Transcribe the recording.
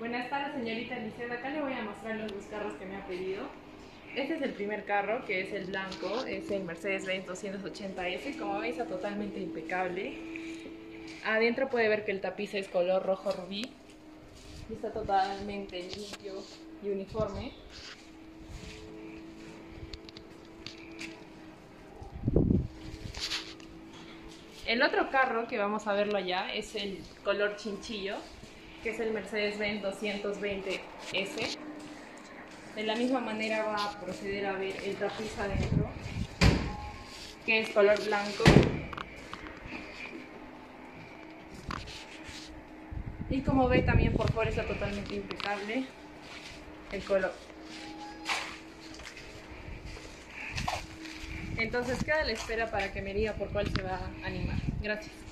Buenas tardes, señorita Liceda. Acá le voy a mostrar los dos carros que me ha pedido. Este es el primer carro, que es el blanco, es el Mercedes-Benz 280S. Como veis, está totalmente impecable. Adentro puede ver que el tapiz es color rojo rubí. Y está totalmente limpio y uniforme. El otro carro que vamos a verlo allá es el color chinchillo, que es el Mercedes-Benz 220S. De la misma manera va a proceder a ver el tapiz adentro, que es color blanco. Y como ve también por fuera está totalmente impecable el color. Entonces queda a la espera para que me diga por cuál se va a animar. Gracias.